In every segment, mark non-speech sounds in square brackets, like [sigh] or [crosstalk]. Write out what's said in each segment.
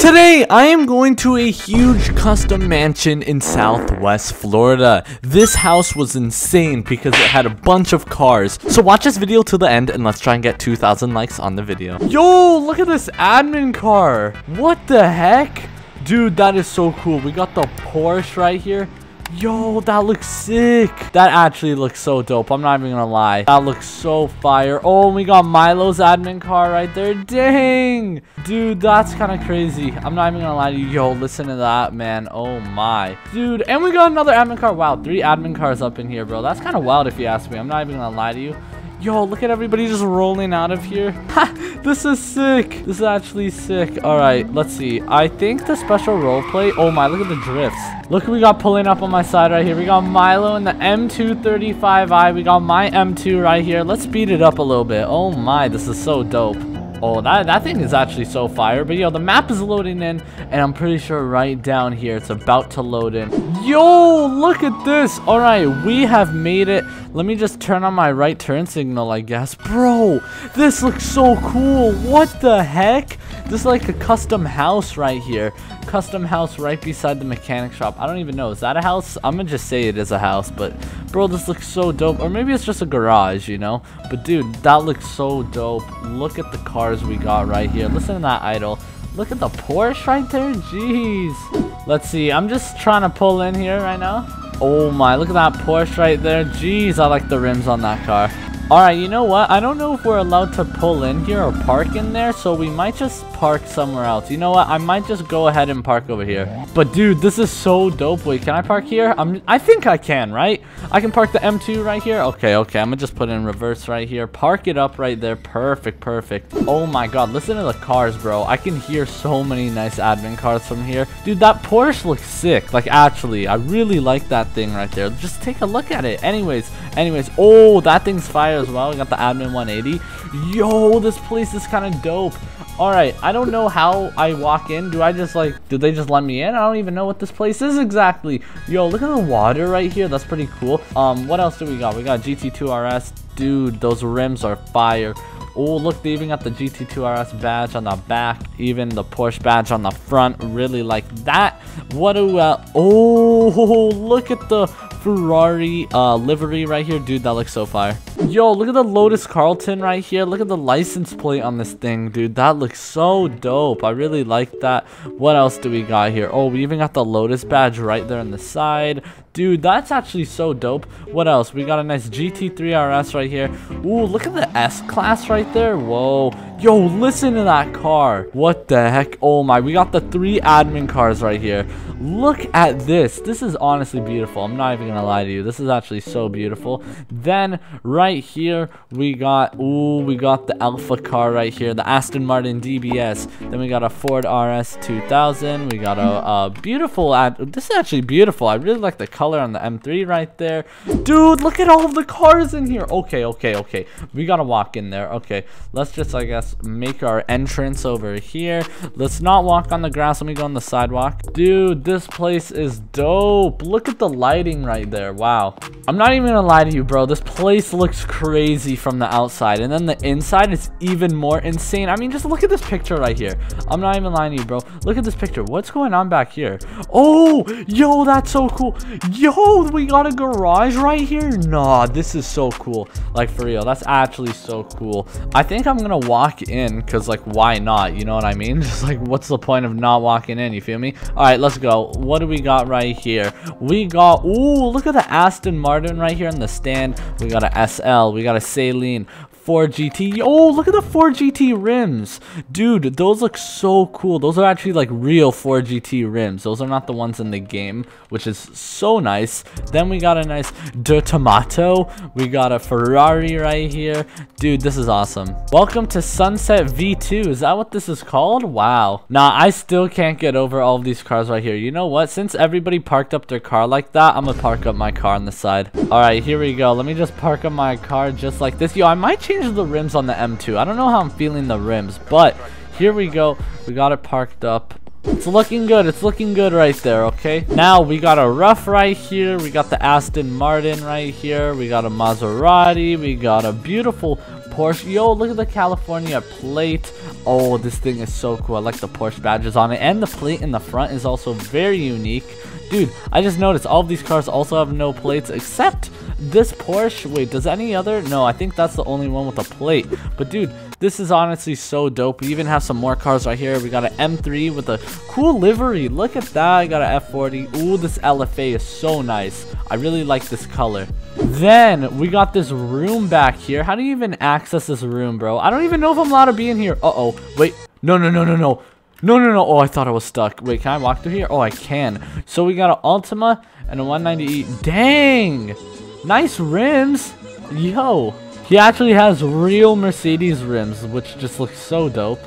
Today, I am going to a huge custom mansion in Southwest Florida. This house was insane because it had a bunch of cars. So watch this video to the end and let's try and get 2,000 likes on the video. Yo, look at this admin car. What the heck? Dude, that is so cool. We got the Porsche right here. Yo, that looks sick. That actually looks so dope. I'm not even gonna lie. That looks so fire. Oh, we got Milo's admin car right there. Dang. Dude, that's kind of crazy. I'm not even gonna lie to you. Yo, listen to that, man. Oh, my. Dude, and we got another admin car. Wow, three admin cars up in here, bro. That's kind of wild if you ask me. I'm not even gonna lie to you. Yo, look at everybody just rolling out of here. [laughs] this is sick. This is actually sick. All right, let's see. I think the special role play. Oh my, look at the drifts. Look we got pulling up on my side right here. We got Milo in the M235i. We got my M2 right here. Let's speed it up a little bit. Oh my, this is so dope. Oh, that, that thing is actually so fire. But yo, the map is loading in, and I'm pretty sure right down here, it's about to load in. Yo, look at this. All right, we have made it. Let me just turn on my right turn signal, I guess. Bro, this looks so cool. What the heck? This is like a custom house right here. Custom house right beside the mechanic shop. I don't even know. Is that a house? I'm gonna just say it is a house, but bro, this looks so dope. Or maybe it's just a garage, you know? But dude, that looks so dope. Look at the cars we got right here. Listen to that idle. Look at the Porsche right there. Jeez. Let's see. I'm just trying to pull in here right now. Oh my, look at that Porsche right there. Jeez, I like the rims on that car. Alright, you know what? I don't know if we're allowed to pull in here or park in there, so we might just park somewhere else. You know what? I might just go ahead and park over here. But dude, this is so dope. Wait, can I park here? I'm, I think I can, right? I can park the M2 right here. Okay, okay. I'm gonna just put it in reverse right here. Park it up right there. Perfect, perfect. Oh my god, listen to the cars, bro. I can hear so many nice admin cars from here. Dude, that Porsche looks sick. Like, actually, I really like that thing right there. Just take a look at it. Anyways, anyways. Oh, that thing's fire as well. We got the admin 180. Yo, this place is kind of dope. Alright, I don't know how I walk in. Do I just like, do they just let me in? I don't even know what this place is exactly. Yo, look at the water right here. That's pretty cool. Um, what else do we got? We got GT2 RS. Dude, those rims are fire. Oh, look, they even got the GT2 RS badge on the back, even the Porsche badge on the front. Really like that. What do, uh, oh, [laughs] look at the Ferrari uh, livery right here. Dude, that looks so fire. Yo, look at the Lotus Carlton right here. Look at the license plate on this thing, dude. That looks so dope. I really like that. What else do we got here? Oh, we even got the Lotus badge right there on the side. Dude, that's actually so dope. What else? We got a nice GT3 RS right here. Ooh, look at the S-Class right there. Whoa. Yo, listen to that car. What the heck? Oh my, we got the three admin cars right here. Look at this. This is honestly beautiful. I'm not even gonna lie to you. This is actually so beautiful. Then, right here, we got, ooh, we got the Alpha car right here. The Aston Martin DBS. Then we got a Ford RS 2000. We got a, a beautiful, ad this is actually beautiful. I really like the color on the M3 right there. Dude, look at all of the cars in here. Okay, okay, okay. We gotta walk in there. Okay, let's just, I guess, make our entrance over here. Let's not walk on the grass. Let me go on the sidewalk. Dude, this place is dope. Look at the lighting right there. Wow. I'm not even gonna lie to you, bro. This place looks crazy from the outside. And then the inside is even more insane. I mean, just look at this picture right here. I'm not even lying to you, bro. Look at this picture. What's going on back here? Oh, yo, that's so cool. Yo, we got a garage right here? Nah, this is so cool. Like, for real, that's actually so cool. I think I'm gonna walk in, because, like, why not? You know what I mean? [laughs] Just, like, what's the point of not walking in? You feel me? All right, let's go. What do we got right here? We got, ooh, look at the Aston Martin right here on the stand. We got a SL. We got a Saleen. Ford GT. Oh, look at the Ford GT rims. Dude, those look so cool. Those are actually like real Ford GT rims. Those are not the ones in the game, which is so nice. Then we got a nice De Tomaso. We got a Ferrari right here. Dude, this is awesome. Welcome to Sunset V2. Is that what this is called? Wow. Nah, I still can't get over all of these cars right here. You know what? Since everybody parked up their car like that, I'm gonna park up my car on the side. All right, here we go. Let me just park up my car just like this. Yo, I might change the rims on the M2. I don't know how I'm feeling the rims, but here we go. We got it parked up. It's looking good. It's looking good right there, okay? Now, we got a RUF right here. We got the Aston Martin right here. We got a Maserati. We got a beautiful Porsche. Yo, look at the California plate. Oh, this thing is so cool. I like the Porsche badges on it. And the plate in the front is also very unique. Dude, I just noticed all of these cars also have no plates except this Porsche. Wait, does any other? No, I think that's the only one with a plate. But dude, this is honestly so dope. We even have some more cars right here. We got an M3 with a cool livery. Look at that. I got an F40. Ooh, this LFA is so nice. I really like this color. Then we got this room back here. How do you even access this room, bro? I don't even know if I'm allowed to be in here. Uh-oh. Wait. No, no, no, no, no. No, no, no. Oh, I thought I was stuck. Wait, can I walk through here? Oh, I can. So we got an Altima and a 190E. Dang. Nice rims. Yo. He actually has real Mercedes rims, which just looks so dope.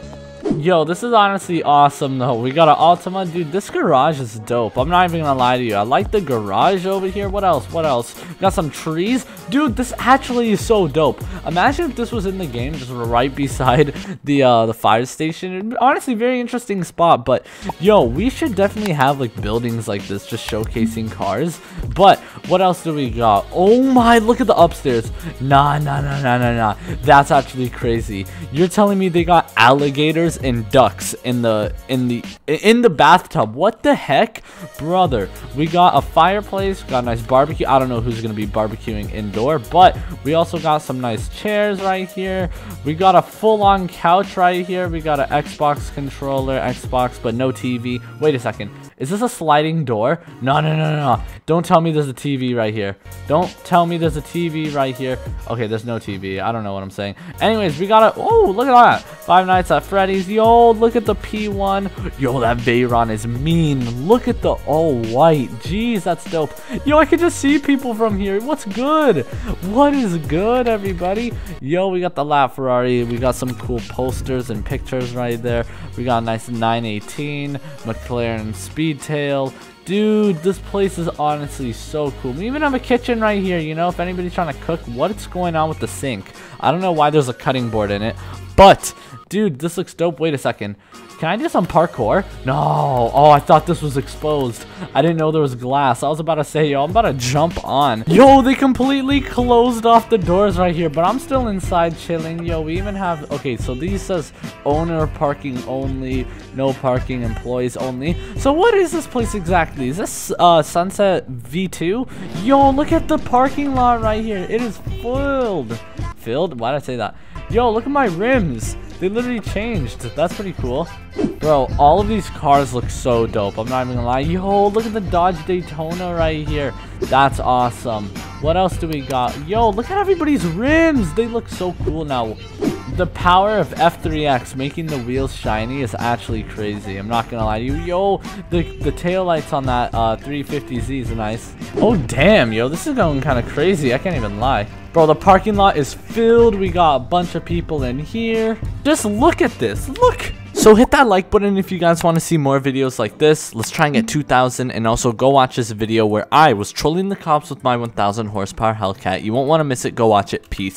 Yo, this is honestly awesome though. We got an Altima. Dude, this garage is dope. I'm not even gonna lie to you. I like the garage over here. What else? What else? Got some trees. Dude, this actually is so dope. Imagine if this was in the game, just right beside [laughs] the uh, the fire station. Honestly, very interesting spot. But yo, we should definitely have like buildings like this, just showcasing cars. But what else do we got? Oh my, look at the upstairs. Nah, nah, nah, nah, nah, nah. That's actually crazy. You're telling me they got alligators and ducks in the in the in the bathtub. What the heck, brother? We got a fireplace, got a nice barbecue. I don't know who's gonna be barbecuing indoor, but we also got some nice chairs right here. We got a full-on couch right here. We got an Xbox controller, Xbox, but no TV. Wait a second. Is this a sliding door? No, no, no, no, no. Don't tell me there's a TV right here. Don't tell me there's a TV right here. Okay, there's no TV. I don't know what I'm saying. Anyways, we got a... Oh, look at that. Five Nights at Freddy's. Yo, look at the P1. Yo, that Veyron is mean. Look at the all white. Jeez, that's dope. Yo, I can just see people from here. What's good? What is good, everybody? Yo, we got the LaFerrari. We got some cool posters and pictures right there. We got a nice 918 McLaren Speedtail. Dude, this place is honestly so cool. We even have a kitchen right here, you know, if anybody's trying to cook. What's going on with the sink? I don't know why there's a cutting board in it, but, dude, this looks dope. Wait a second. Can I do some parkour? No. Oh, I thought this was exposed. I didn't know there was glass. I was about to say, yo, I'm about to jump on. Yo, they completely closed off the doors right here, but I'm still inside chilling. Yo, we even have, okay, so these says owner parking only, no parking, employees only. So what is this place exactly? Is this uh, Sunset V2? Yo, look at the parking lot right here. It is filled. Filled? Why did I say that? Yo, look at my rims. They literally changed. That's pretty cool. Bro, all of these cars look so dope. I'm not even gonna lie. Yo, look at the Dodge Daytona right here. That's awesome. What else do we got? Yo, look at everybody's rims. They look so cool now. The power of F3X making the wheels shiny is actually crazy. I'm not gonna lie to you. Yo, the, the tail lights on that uh, 350Z is nice. Oh, damn, yo. This is going kind of crazy. I can't even lie. Bro, the parking lot is filled. We got a bunch of people in here. Just look at this. Look. So hit that like button if you guys want to see more videos like this. Let's try and get 2,000 and also go watch this video where I was trolling the cops with my 1,000 horsepower Hellcat. You won't want to miss it. Go watch it. Peace.